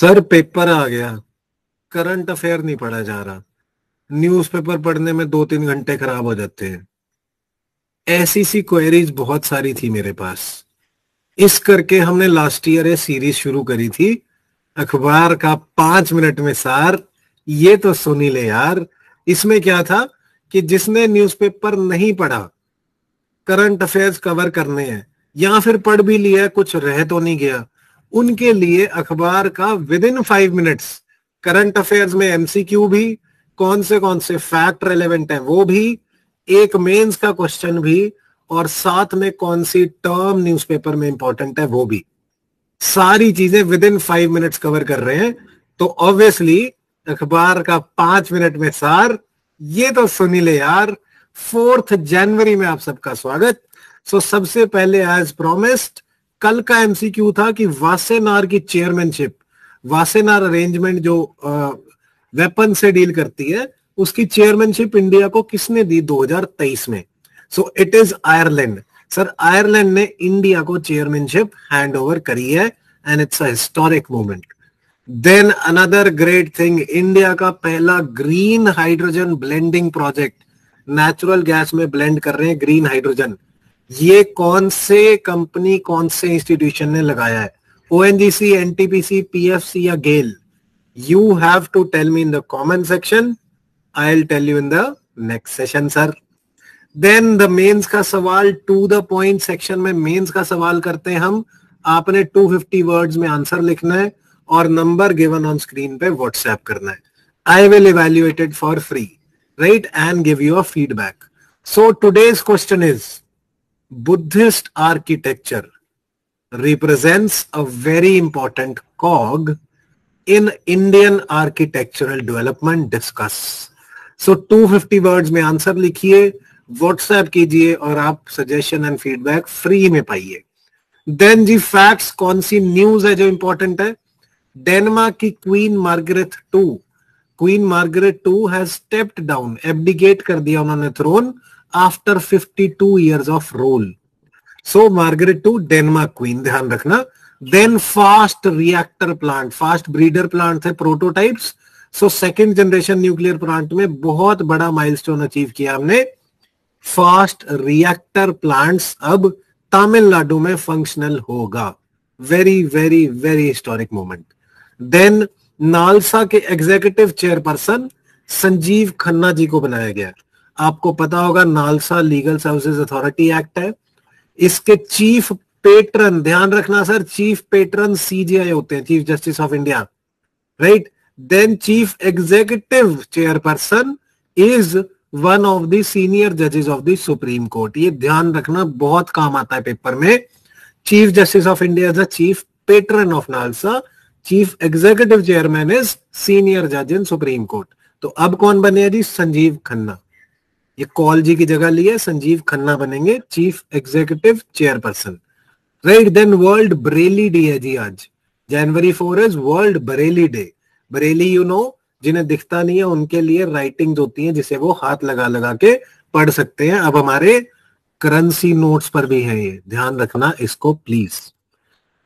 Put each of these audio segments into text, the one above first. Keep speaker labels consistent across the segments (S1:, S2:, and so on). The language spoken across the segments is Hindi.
S1: सर पेपर आ गया। करंट अफेयर नहीं पढ़ा जा रहा। न्यूज़पेपर पढ़ने में दो तीन घंटे खराब हो जाते हैं। ऐसी सी क्वेरीज बहुत सारी थी मेरे पास। इस करके हमने लास्ट ईयर ये सीरीज़ शुरू करी थी। अखबार का पाँच मिनट में सार, ये तो सुनी ले यार। इसमें क्या था कि जिसने न्यूज़पेपर नहीं पढ़ा, करंट अफेयर्स कवर करने हैं। या फिर पढ़ भी लिया, कुछ रह तो नहीं गया। उनके लिए अखबार का within five minutes current affairs में एमसीक्यू भी कौन से कौन से फैक्ट रेलेवेंट है वो भी एक मेंस का क्वेश्चन भी और साथ में कौन सी टर्म न्यूज़पेपर में इंपॉर्टेंट है वो भी। सारी चीज़ें within five minutes cover कर रहे हैं तो ऑब्वियसली अखबार का पाँच मिनट में सार ये तो सुनी ले यार। फोर्थ जनवरी में आप सबका स्वागत। सो so, सबसे पहले एज प्रोमिस्ड कल का एमसीक्यू था कि वासेनार की चेयरमैनशिप वासेनार अरेंजमेंट जो वेपन से डील करती है, उसकी चेयरमैनशिप इंडिया को किसने दी 2023 में? So it is Ireland sir Ireland ने इंडिया को चेयरमैनशिप हैंड ओवर करी है and it's a historic moment then another great thing India का पहला green hydrogen blending project natural gas में ब्लेंड कर रहे हैं ग्रीन हाइड्रोजन ये कौन से कंपनी, कौन से इंस्टीट्यूशन ने लगाया है? O N G C N T P C P F C या GAIL you have to tell me in the comment section I will tell you in the next session sir then the mains का सवाल टू द पॉइंट सेक्शन में मेंस का सवाल करते हैं हम आपने 250 वर्ड्स में आंसर लिखना है और नंबर गिवन ऑन स्क्रीन पे व्हाट्सएप करना है। I will evaluate it for free right and give you a feedback so today's question is Buddhist architecture represents a very important cog in Indian architectural development discuss. So 250 words में आंसर लिखिए व्हाट्सएप कीजिए और आप सजेशन एंड फीडबैक फ्री में पाइए। देन जी फैक्ट्स कौन सी न्यूज़ है जो इंपॉर्टेंट है? डेनमार्क की queen Margrethe two queen Margrethe two has stepped down abdicate कर दिया उन्होंने throne after 52 years of rule so Margrethe two Denmark queen ध्यान रखना then fast reactor plant fast breeder plant थे prototypes so second generation nuclear plant में बहुत बड़ा माइलस्टोन अचीव किया हमने फास्ट रिएक्टर प्लांट्स अब तमिलनाडु में फंक्शनल होगा very very very historic moment then NALSA के एग्जीक्यूटिव चेयरपर्सन संजीव खन्ना जी को बनाया गया आपको पता होगा, NALSA legal services authority act है। इसके चीफ पेट्रन, ध्यान रखना सर, चीफ पेट्रन सीजीआई होते हैं, chief justice of India. Right then chief executive chairperson is one of the senior जजेस ऑफ़ द सुप्रीम कोर्ट ये ध्यान रखना, बहुत काम आता है पेपर में। Chief justice of India the chief patron of NALSA chief executive chairman is senior जज इन सुप्रीम कोर्ट तो अब कौन बने जी? संजीव खन्ना। ये कॉल जी की जगह लिए संजीव खन्ना बनेंगे chief executive chairperson right then world Braille day है जी आज। January four is world Braille day Braille you know जिन्हें दिखता नहीं है, उनके लिए राइटिंग होती है, जिसे वो हाथ लगा लगा के पढ़ सकते हैं। अब हमारे करेंसी नोट्स पर भी है ये। ध्यान रखना इसको प्लीज़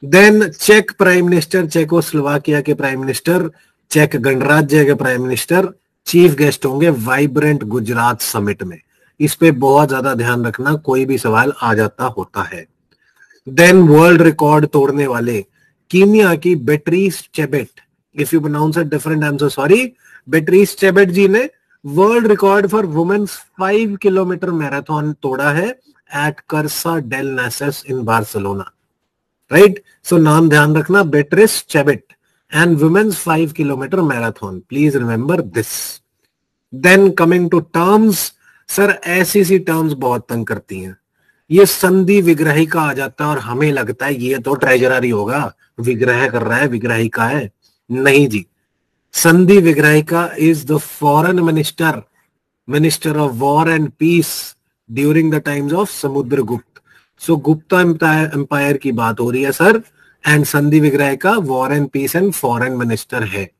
S1: देन चेक प्राइम मिनिस्टर चेको स्लोवाकिया के प्राइम मिनिस्टर चेक गणराज्य के प्राइम मिनिस्टर चीफ गेस्ट होंगे वाइब्रेंट गुजरात समिट में। इस पे बहुत ज़्यादा ध्यान रखना, कोई भी सवाल आ जाता होता है। देन वर्ल्ड रिकॉर्ड तोड़ने वाले कीनिया की Beatrice Chebet. If you pronounce it different I so sorry Beatrice Chebet ji ने world record for women's five kilometre marathon तोड़ा है at Cursa dels Nassos in Barcelona right so नाम ध्यान रखना, Beatrice Chebet. And women's 5 kilometer marathon. Please remember this. Then coming to terms sir ऐसी सी टर्म्स बहुत तंग करती हैं। ये संधि विग्रहिका आ जाता है और हमें लगता है ये तो ट्रेजरर ही होगा। विग्रह कर रहा है विग्रहिका है। नहीं जी। Sandhi vigrahika is the foreign minister minister of war and peace during the times of Samudragupta so Gupta empire की बात हो रही है सर एंड संधि विग्रह का war and peace and foreign minister है।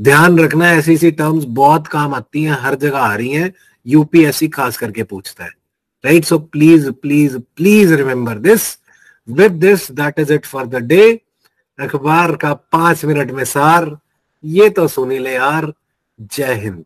S1: ध्यान रखना ऐसी ऐसी टर्म्स बहुत काम आती हैं, हर जगह आ रही हैं यूपीएससी खास करके पूछता है। Right so please please please remember this with this that is it for the day अखबार का पाँच मिनट में सार। ये तो सुनी ले यार। जय हिंद।